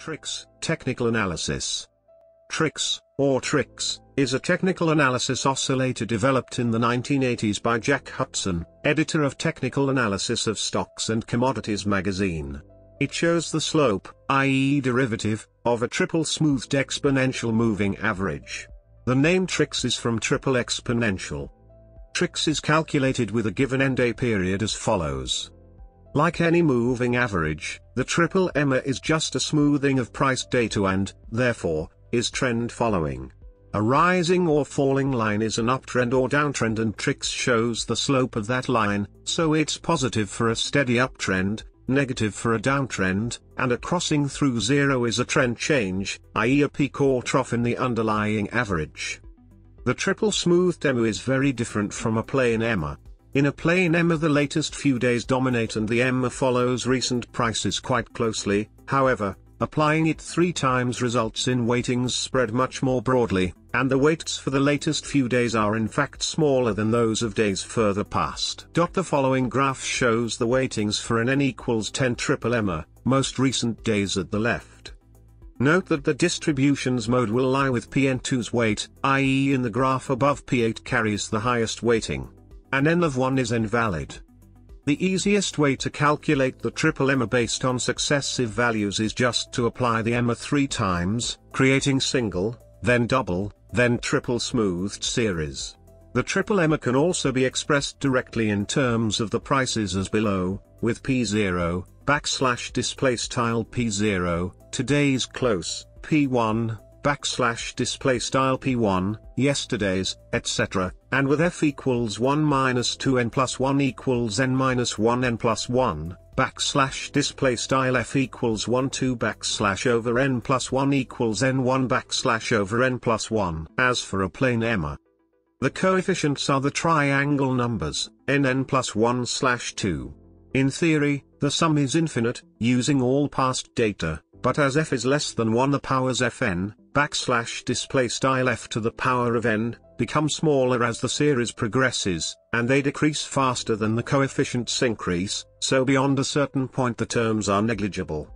TRIX, Technical Analysis. Trix, or TRIX, is a technical analysis oscillator developed in the 1980s by Jack Hutson, editor of Technical Analysis of Stocks and Commodities magazine. It shows the slope, i.e. derivative, of a triple smoothed exponential moving average. The name TRIX is from triple exponential. TRIX is calculated with a given N-day period as follows. Like any moving average, the triple EMA is just a smoothing of price data and, therefore, is trend following. A rising or falling line is an uptrend or downtrend and TRIX shows the slope of that line, so it's positive for a steady uptrend, negative for a downtrend, and a crossing through zero is a trend change, i.e. a peak or trough in the underlying average. The triple smoothed EMA is very different from a plain EMA. In a plain EMA the latest few days dominate and the EMA follows recent prices quite closely, however, applying it three times results in weightings spread much more broadly, and the weights for the latest few days are in fact smaller than those of days further past. The following graph shows the weightings for an N equals 10 triple EMA, most recent days at the left. Note that the distributions mode will lie with PN2's weight, i.e. in the graph above P8 carries the highest weighting. An n of 1 is invalid. The easiest way to calculate the triple EMA based on successive values is just to apply the EMA three times, creating single, then double, then triple smoothed series. The triple EMA can also be expressed directly in terms of the prices as below, with P0, backslash display style P0, today's close, P1, backslash display style p1, yesterday's, etc., and with f equals 1 minus 2 n plus 1 equals n minus 1 n plus 1, backslash display style f equals 1 2 backslash over n plus 1 equals n1 backslash over n plus 1. As for a plain EMA, the coefficients are the triangle numbers, nn plus 1 slash 2. In theory, the sum is infinite, using all past data, but as f is less than 1 the powers fn, backslash display style f to the power of n, become smaller as the series progresses, and they decrease faster than the coefficients increase, so beyond a certain point the terms are negligible.